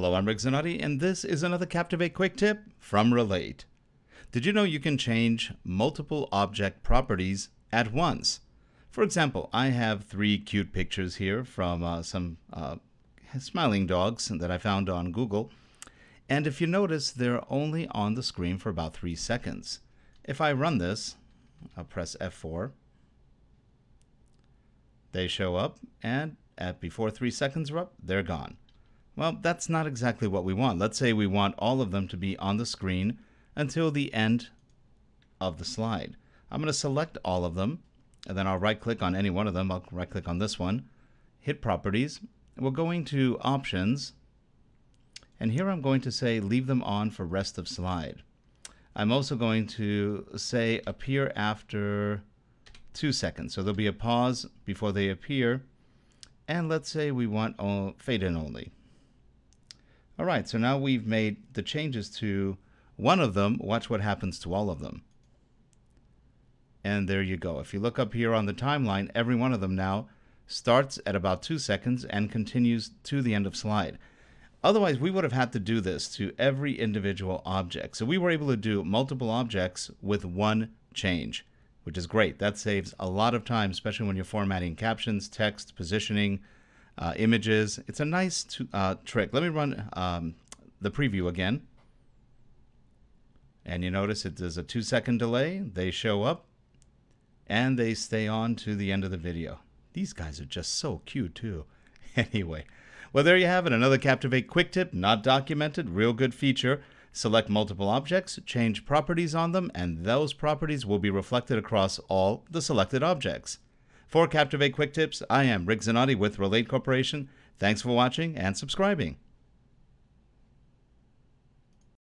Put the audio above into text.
Hello, I'm Rick Zanotti, and this is another Captivate Quick Tip from Relate. Did you know you can change multiple object properties at once? For example, I have three cute pictures here from uh, some uh, smiling dogs that I found on Google. And if you notice, they're only on the screen for about three seconds. If I run this, I'll press F4. They show up, and at before three seconds are up, they're gone. Well, that's not exactly what we want. Let's say we want all of them to be on the screen until the end of the slide. I'm going to select all of them, and then I'll right-click on any one of them. I'll right-click on this one, hit Properties. We're going to Options, and here I'm going to say leave them on for rest of slide. I'm also going to say appear after two seconds. So there'll be a pause before they appear. And let's say we want oh, fade in only. All right, so now we've made the changes to one of them. Watch what happens to all of them. And there you go. If you look up here on the timeline, every one of them now starts at about two seconds and continues to the end of slide. Otherwise, we would have had to do this to every individual object. So we were able to do multiple objects with one change, which is great. That saves a lot of time, especially when you're formatting captions, text, positioning, uh, images. It's a nice uh, trick. Let me run um, the preview again. And you notice it does a two second delay. They show up and they stay on to the end of the video. These guys are just so cute too. anyway, well, there you have it. Another Captivate quick tip, not documented, real good feature. Select multiple objects, change properties on them, and those properties will be reflected across all the selected objects. For Captivate Quick Tips, I am Rick Zanotti with Relate Corporation. Thanks for watching and subscribing.